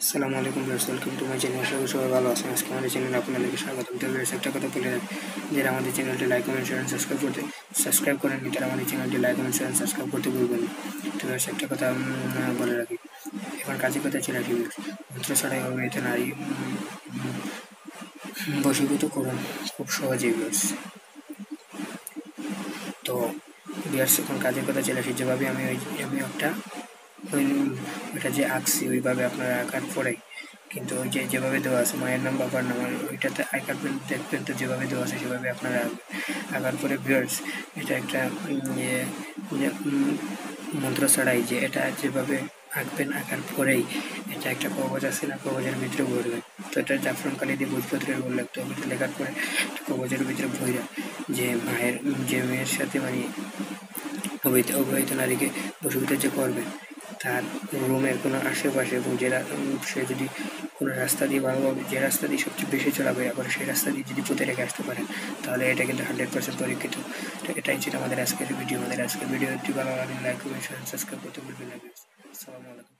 আসসালামু আলাইকুম viewers welcome to my channel. করি সবাই ভালো আছেন। আজকে আমাদের চ্যানেলে আপনাদেরকে স্বাগতম তো ভিউয়ার্স একটা কথা বলে রাখি যারা আমাদের চ্যানেলটি লাইক কমেন্ট শেয়ার সাবস্ক্রাইব করতে সাবস্ক্রাইব করেন তারা আমাদের চ্যানেলটি লাইক কমেন্ট শেয়ার সাবস্ক্রাইব করতে ভুলবেন তো ভিউয়ার্স একটা কথা বলে রাখি এখন কাজে কথা ছিল কি মন্ত্র ছাড়াই অবহিত নারী উম, উম, করুন খুব সহজেই ভিউয়ার্স। তো বিয়ার্স এখন কাজের কথা চলে আসি। যেভাবে আমি ওই আমি একটা ওইটা যে আঁকছি ওইভাবে আপনারা আঁকার পরে কিন্তু ওই যে যেভাবে দেওয়া আছে মায়ের নাম বাবার নাম আর ওইটাতে দেখবেন তো যেভাবে দেওয়া আছে সেভাবে আপনারা আঁকার পরে বিয়ার্স এটা একটা ইয়ে, মন্ত্র ছাড়াই যে এটা যেভাবে আঁকবেন আঁকার পরেই এটা একটা কবচ আছে না কবচের ভিতরে ভরবেন তো এটা জাফরান কালি দিয়ে ভোজপত্রের বললে তো ওইটা লেখার পরে কবচের ভিতরে ভইরা যে মায়ের যে মেয়ের সাথে মানে অবৈধ অবৈধ নারীকে বসীভূত যে করবে তার রুমের কোনো আশেপাশে এবং যে সে যদি কোনো রাস্তা দিয়ে ভালোভাবে যে রাস্তা দিয়ে সবচেয়ে বেশি চলাফেরা করে, সেই রাস্তা দিয়ে যদি পুঁতে রেখে আসতে পারেন তাহলে এটা কিন্তু হান্ড্রেড পার্সেন্ট পরীক্ষিত। এটাই ছিল আমাদের আজকের ভিডিও আমাদের আজকের ভিডিওটি ভালো লাগলে লাইক কমেন্ট সাবস্ক্রাইব করতে ভুলবেন না আসসালামু আলাইকুম।